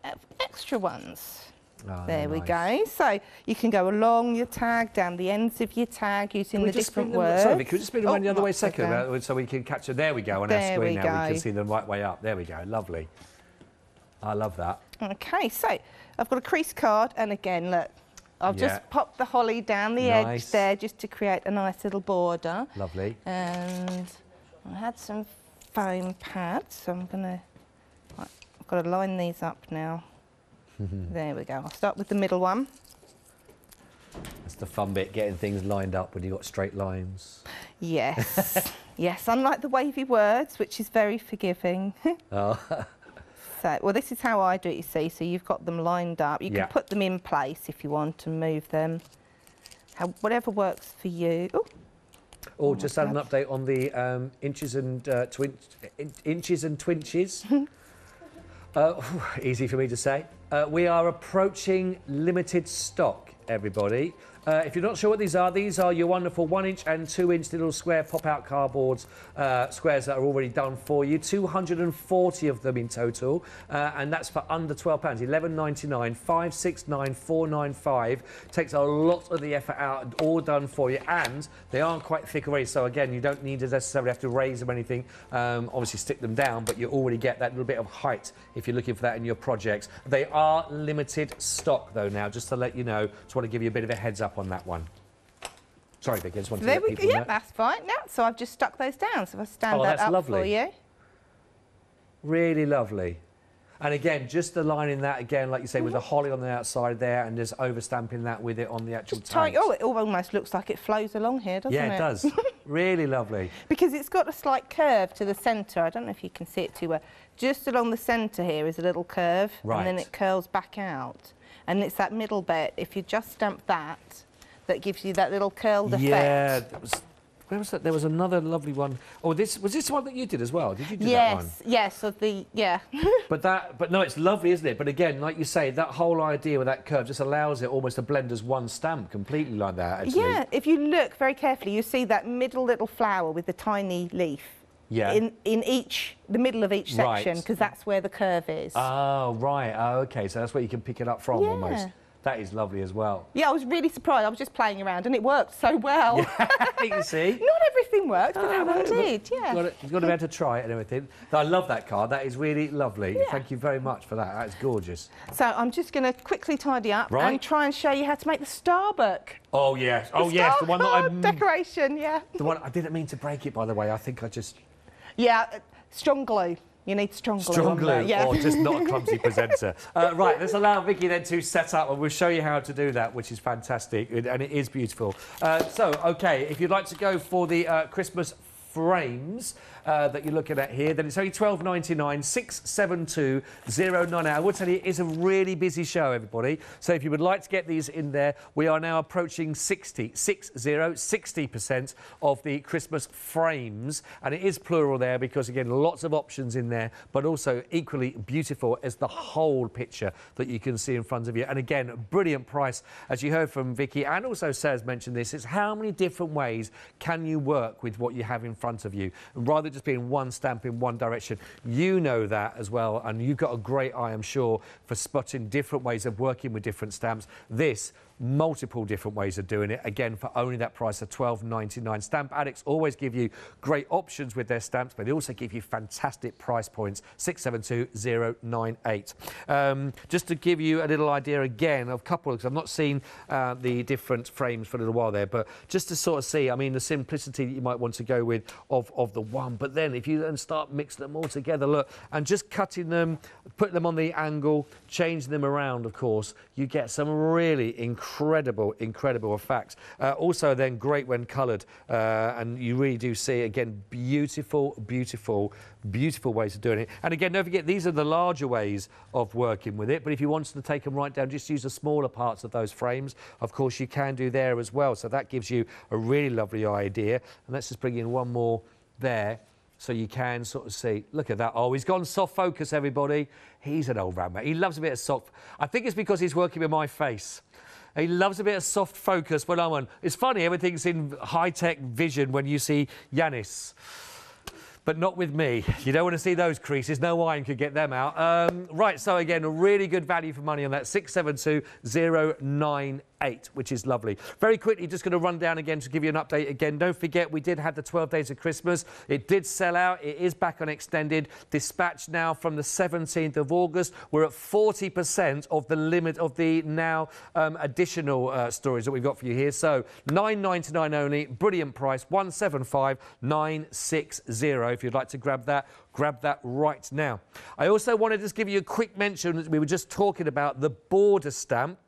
of extra ones. Oh, There we nice. go. So you can go along your tag, down the ends of your tag using we the different them- words. Sorry, can we just spin them Oh, around the other way a second uh, so we can catch capture? There we go on our There screen we now. We can see them right way up. There we go. Lovely. I love that. Okay, so I've got a crease card, and again, look, I've Yeah. just popped the holly down the Nice. edge there just to create a nice little border. Lovely. And I had some foam pads, so I'm gonna, I've got to line these up now. *laughs* there we go. I'll start with the middle one. That's the fun bit, getting things lined up when you've got straight lines. Yes, *laughs* yes, unlike the wavy words, which is very forgiving. Oh, *laughs* So, well, this is how I do it, you see. So you've got them lined up. You Yeah. can put them in place if you want and move them. How, whatever works for you. Ooh, or just add an update on the um, inchies and uh, twin- in- inchies and twinchies. *laughs* uh, *laughs* easy for me to say. Uh, we are approaching limited stock, everybody. Uh, if you're not sure what these are, these are your wonderful one inch and two inch little square pop out cardboards, uh, squares that are already done for you. 240 of them in total, uh, and that's for under £12. 11.99, 569, 495. Takes a lot of the effort out, all done for you, and they aren't quite thick already. So again, you don't need to necessarily have to raise them or anything. Um, obviously, stick them down, but you already get that little bit of height if you're looking for that in your projects. They are limited stock though now, just to let you know. Just want to give you a bit of a heads up on that one. Sorry, Vicky, I just wanted there to let we go. people Yeah, know. that's fine. Now, so I've just stuck those down. So if I stand Oh, that up for you. Really lovely. And again, just aligning that again, like you say, with the mm-hmm. holly on the outside there, and just overstamping that with it on the actual Just tight. Oh, it almost looks like it flows along here, doesn't it? yeah, it? it does. *laughs* really lovely. Because it's got a slight curve to the centre. I don't know if you can see it too well. Just along the centre here is a little curve, and then it curls back out. And it's that middle bit. If you just stamp that, that gives you that little curled effect. Yeah. Was, where was that? There was another lovely one. Oh, this was this one that you did as well. Did you do that one? Yes, yes, of the yeah. *laughs* But that, but no, it's lovely, isn't it? But again, like you say, that whole idea with that curve just allows it almost to blend as one stamp completely like that. Actually. yeah, if you look very carefully, you see that middle little flower with the tiny leaf. Yeah. In in each the middle of each section because that's where the curve is. Oh right. Oh, okay. So that's where you can pick it up from almost. That is lovely as well. yeah, I was really surprised. I was just playing around and it worked so well. *laughs* you see. *laughs* Not everything worked, but that Oh, one did. Yeah. You've got, to, you've got to be able to try it and everything. I love that card. That is really lovely. Yeah. Thank you very much for that. That's gorgeous. So I'm just going to quickly tidy up Right. and try and show you how to make the Starbuck. Oh yes. Oh yes. The one that I. Decoration. Yeah. The one I didn't mean to break it, by the way. I think I just Yeah. uh, Strong glue. You need strong glue. strong on glue Yeah. or just not a *laughs* clumsy presenter. Uh, right. Let's allow Vicky then to set up, and we'll show you how to do that, which is fantastic and and it is beautiful. Uh, so, okay, if you'd like to go for the uh, Christmas frames uh, that you're looking at here, then it's only 12 99 672 I will tell you, it's a really busy show, everybody. So if you would like to get these in there, we are now approaching 60, 60, 60% of the Christmas frames, and it is plural there because again, lots of options in there, but also equally beautiful as the whole picture that you can see in front of you. And again, brilliant price, as you heard from Vicky, and also Sarah's mentioned this. It's how many different ways can you work with what you have in front of you, rather just being one stamp in one direction. You know that as well, and you've got a great eye, I'm sure, for spotting different ways of working with different stamps. This multiple different ways of doing it. Again for only that price of 12.99 stamp addicts always give you great options with their stamps but they also give you fantastic price points. 672098 um, just to give you a little idea again of a couple because i've not seen uh, the different frames for a little while there but just to sort of see i mean the simplicity that you might want to go with of, of the one. But then if you then start mixing them all together look and just cutting them put them on the angle changing them around of course you get some really incredible incredible incredible effects uh, also then great when colored uh, and you really do see again beautiful beautiful beautiful ways of doing it and again don't forget these are the larger ways of working with it but if you wanted to take them right down just use the smaller parts of those frames of course you can do there as well so that gives you a really lovely idea and let's just bring in one more there so you can sort of see. Look at that. Oh, he's gone soft focus, everybody. He's an old man. He loves a bit of soft. I think it's because he's working with my face. He loves a bit of soft focus when I'm on. It's funny, everything's in high tech vision when you see Yanis. but not with me. You don't want to see those creases. No iron could get them out. Um, right, so again, a really good value for money on that 672098, which is lovely. Very quickly, just going to run down again to give you an update again. Don't forget, we did have the 12 days of Christmas. It did sell out. It is back on extended dispatch now from the 17th of August. We're at 40% of the limit of the now um, additional uh, stories that we've got for you here. So 9.99 only, brilliant price, 175,960. If you'd like to grab that, grab that right now. I also wanted to just give you a quick mention. We were just talking about the border stamp.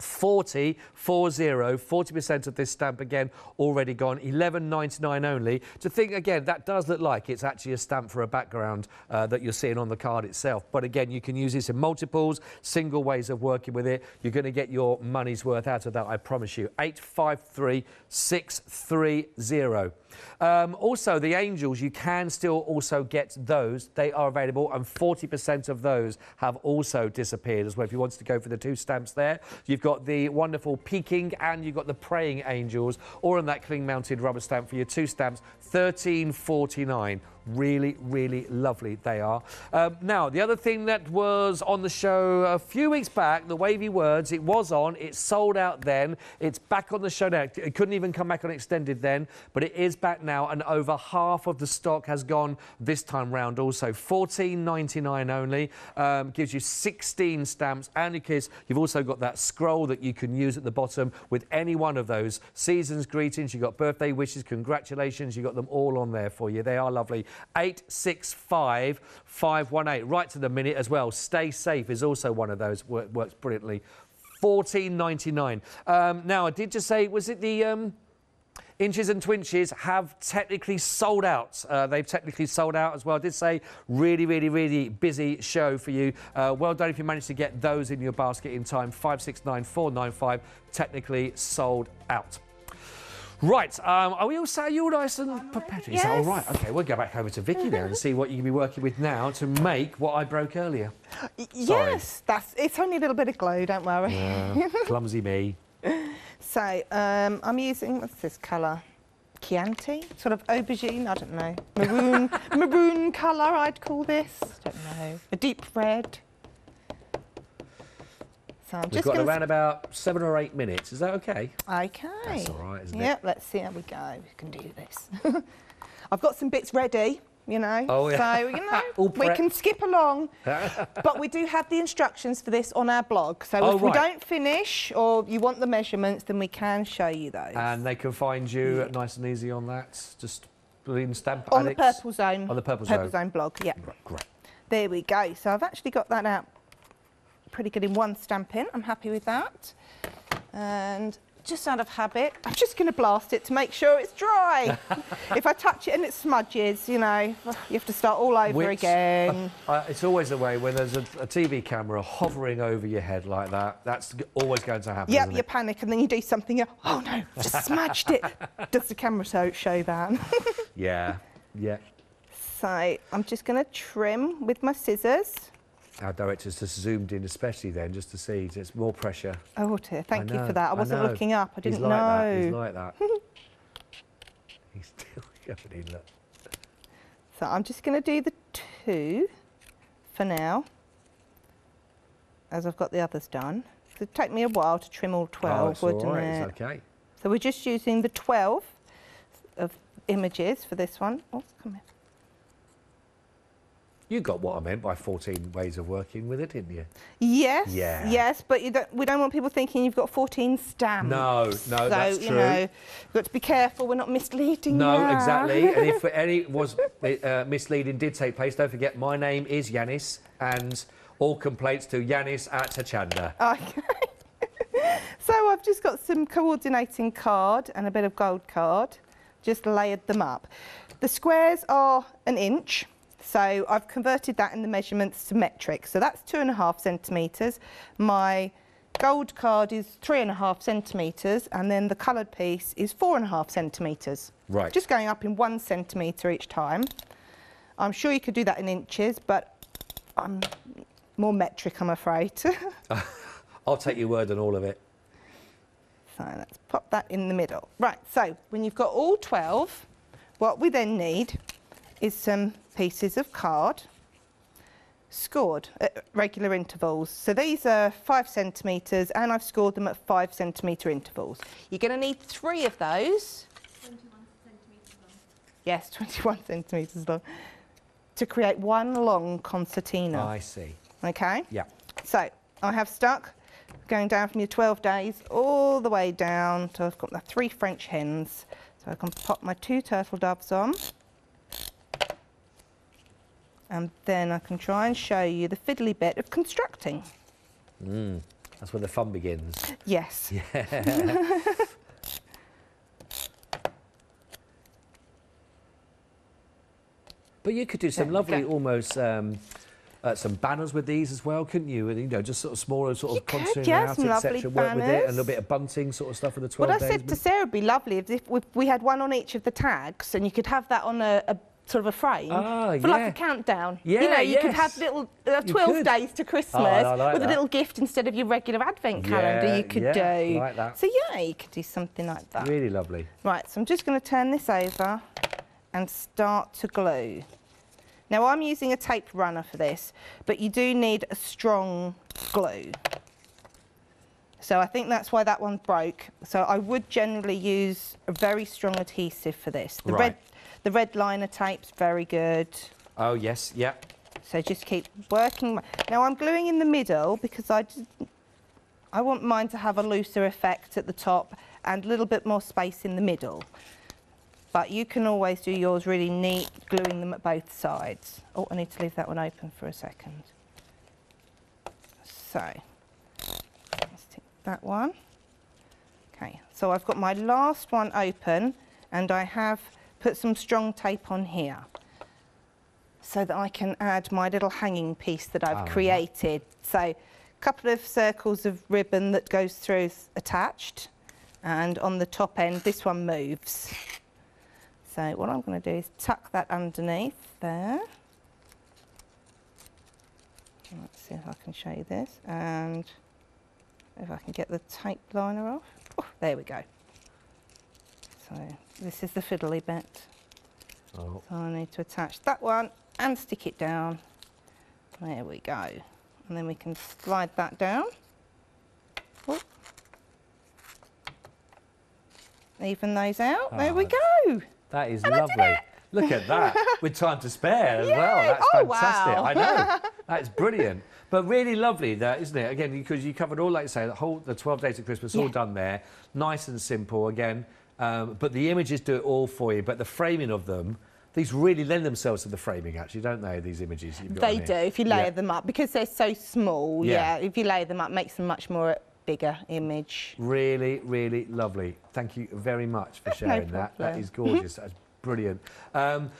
40, 40, 40% of this stamp again already gone, 11.99 only. To think again, that does look like it's actually a stamp for a background uh, that you're seeing on the card itself. But again, you can use this in multiples, single ways of working with it. You're going to get your money's worth out of that, I promise you. 853 630. Um, also, the Angels, you can still also get those. They are available, and 40% of those have also disappeared as well. If you wanted to go for the two stamps there, you've got the wonderful Peeking and you've got the Praying Angels, or on that cling mounted rubber stamp for your two stamps, 13.49. Really, really lovely they are. Um, now, the other thing that was on the show a few weeks back, the Wavy Words, it was on, it sold out then, it's back on the show now. It couldn't even come back on extended then, but it is back now, and over half of the stock has gone this time round also. 14.99 only, um, gives you 16 stamps, and in case you've also got that scroll that you can use at the bottom with any one of those. Season's greetings, you've got birthday wishes, congratulations, you've got them all on there for you. They are lovely. 865 518. Right to the minute as well. Stay safe is also one of those. Works brilliantly. 14.99. Um, now, I did just say, was it the. Um, Inchies and Twinchies have technically sold out. Uh, they've technically sold out as well. I did say really, really, really busy show for you. Uh, well done if you managed to get those in your basket in time. 569495 technically sold out. Right, um, are we all set? Are you all nice and prepared? Is that all Yes. right? Okay, we'll go back over to Vicky now and see what you can be working with now to make what I broke earlier. Y- Sorry. Yes, that's it's only a little bit of glue, don't worry. *laughs* Clumsy me. So um, I'm using what's this colour? Chianti, sort of aubergine. I don't know. Maroon, *laughs* maroon colour. I'd call this. I don't know. A deep red. So I'm We've just got around about seven or eight minutes. Is that okay? Okay. That's all right, isn't it? Yep. Let's see how we go. We can do this. *laughs* I've got some bits ready. You know. Oh, yeah. So you know *laughs* we can skip along, *laughs* but we do have the instructions for this on our blog. So Oh, if we don't finish or you want the measurements, then we can show you those. And they can find you nice and easy on that. Just in stamp on the. Purple Zone. On the Purple Purple Zone. Zone blog. Yeah. Right, great. There we go. So I've actually got that out pretty good in one stamping. I'm happy with that. And just out of habit, I'm just going to blast it to make sure it's dry. *laughs* if I touch it and it smudges, you know, you have to start all over Which- again. Uh, it's always the way when there's a, a TV camera hovering over your head like that. That's always going to happen. Yep, you it? panic and then you do something. Oh no, just smudged it. *laughs* Does the camera show, show that? Yeah, yeah. *laughs* so I'm just going to trim with my scissors. Our director's just zoomed in, especially then, just to see. It's more pressure. Oh dear, thank I you for that. I wasn't know. looking up. I didn't like know. That. He's like that. He's *laughs* still *laughs* going. Look. So I'm just going to do the two for now, as I've got the others done. It'd take me a while to trim all 12, oh, it's all wouldn't right. it? It's okay. So we're just using the 12 of images for this one. Oh, come here. You got what I meant by 14 ways of working with it, didn't you? Yes, Yeah. yes, but you don't, we don't want people thinking you've got 14 stamps. No, no, so, that's you true. know, you've got to be careful, we're not misleading No, you. exactly. and if *laughs* any was uh, misleading did take place, don't forget my name is Yanis, and all complaints to Yanis at Hochanda. Okay. *laughs* so I've just got some coordinating card and a bit of gold card, just layered them up. The squares are an inch, so I've converted that in the measurements to metric. So that's two and a half centimetres. My gold card is three and a half centimetres, and then the coloured piece is four and a half centimetres. Right. Just going up in one centimetre each time. I'm sure you could do that in inches, but I'm more metric, I'm afraid. *laughs* I'll take your word on all of it. So let's pop that in the middle. Right, so when you've got all 12, what we then need is some pieces of card scored at regular intervals. So these are five centimetres and I've scored them at five centimetre intervals. You're going to need three of those. 21 centimetres long. Yes, *laughs* 21 centimetres long. To create one long concertina. I see. Okay? Yeah. So I have stuck going down from your 12 days all the way down till I've got the three French hens. So I can pop my two turtle doves on. And then I can try and show you the fiddly bit of constructing. Mm. That's where the fun begins. Yes. *laughs* Yeah. *laughs* But you could do some There lovely, almost um, uh, some banners with these as well, couldn't you? And, you know, just sort of smaller, sort You of could, yeah, out, etc. Work with it, and a little bit of bunting sort of stuff for the 12 What I said to Sarah would be lovely if if we, we had one on each of the tags and you could have that on a, a sort of a frame Ah, for like a countdown. Yeah, you know, you could have little uh, 12 could. Oh, days to Christmas I like with a little gift instead of your regular advent calendar Yeah, you could yeah, do. like that. So yeah, you could do something like that. Really lovely. Right, so I'm just going to turn this over and start to glue. Now I'm using a tape runner for this, but you do need a strong glue. So I think that's why that one broke. So I would generally use a very strong adhesive for this. The Right. red the red liner tape's very good. Oh, yes, yeah. So just keep working. Now I'm gluing in the middle because I, just, I want mine to have a looser effect at the top and a little bit more space in the middle. But you can always do yours really neat, gluing them at both sides. Oh, I need to leave that one open for a second. So, let's take that one. Okay, so I've got my last one open and I have put some strong tape on here so that I can add my little hanging piece that I've right. created. So a couple of circles of ribbon that goes through attached and on the top end this one moves. So what I'm going to do is tuck that underneath there. Let's see if I can show you this and if I can get the tape liner off. Oh, there we go. So this is the fiddly bit. Oh, So I need to attach that one and stick it down. There we go. And then we can slide that down. Oh. Even those out. there we Ah, go. that is And lovely. Look at that. *laughs* With time to spare as well. That's Oh, fantastic. wow. I know. *laughs* That's brilliant. But really lovely, that isn't it? Again, because you covered all, like you say, the whole the 12 days of Christmas, all done there, nice and simple. Again, um, but the images do it all for you. But the framing of them, these really lend themselves to the framing, actually, don't they? These images They do, if you layer Yeah. them up. Because they're so small, Yeah. yeah. if you layer them up, makes them much more bigger image. Really, really lovely. Thank you very much for sharing that. That problem. is gorgeous. That's brilliant. Um,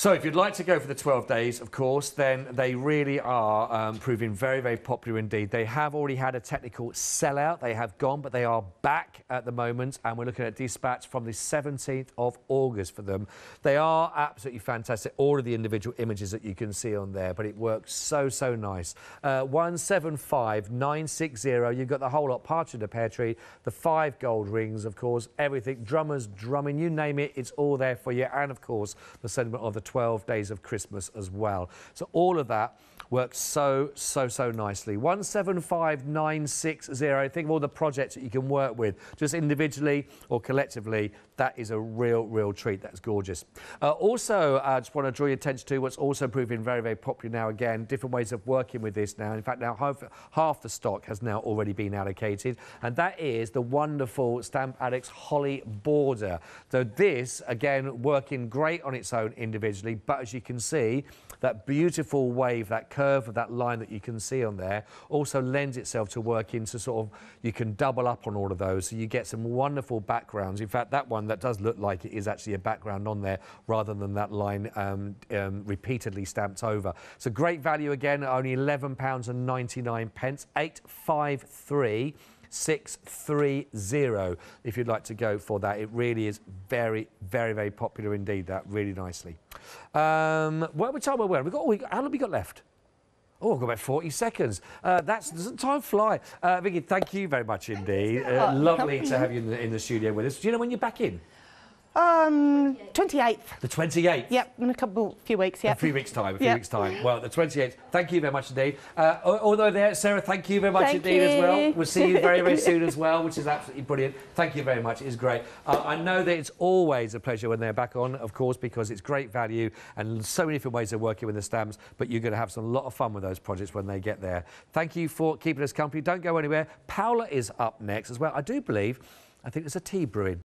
so, if you'd like to go for the 12 days, of course, then they really are um, proving very, very popular indeed. They have already had a technical sellout. They have gone, but they are back at the moment, and we're looking at dispatch from the 17th of August for them. They are absolutely fantastic. All of the individual images that you can see on there, but it works so, so nice. Uh, 175960. You've got the whole lot, partridge a pear tree, the five gold rings, of course, everything, drummers, drumming, you name it, it's all there for you. And of course, the sentiment of the 12 days of Christmas as well. So all of that works so, so, so nicely. 175960. Think of all the projects that you can work with, just individually or collectively. That is a real, real treat. That's gorgeous. Uh, also, I just want to draw your attention to what's also proving very, very popular now again, different ways of working with this now. In fact, now half, half the stock has now already been allocated, and that is the wonderful Stamp Addicts Holly Border. So this, again, working great on its own individually, but as you can see, that beautiful wave, that curve of that line that you can see on there also lends itself to working to sort of, you can double up on all of those. So you get some wonderful backgrounds. In fact, that one that does look like it is actually a background on there rather than that line um, um, repeatedly stamped over. So great value again, only £11.99, pence, 853 630 if you'd like to go for that. It really is very, very, very popular indeed, that really nicely. Um, what we time are we? We've got, oh, we got, how long have we got left? Oh, I've got about 40 seconds. Uh, that's doesn't time fly? Uh, Vicky, thank you very much indeed. Uh, lovely to have you in the, in the studio with us. Do you know when you're back in? Um, 28th. The 28th. Yep, in a couple, few weeks, yeah. A few weeks' time, a few Yep. weeks' time. Well, the 28th. Thank you very much indeed. Uh, although there, Sarah, thank you very much Thank indeed as well. We'll see you very, very soon as *laughs* well, which is absolutely brilliant. Thank you very much. It is great. Uh, I know that it's always a pleasure when they're back on, of course, because it's great value and so many different ways of working with the stamps, but you're going to have some lot of fun with those projects when they get there. Thank you for keeping us company. Don't go anywhere. Paola is up next as well. I do believe, I think there's a tea brewing.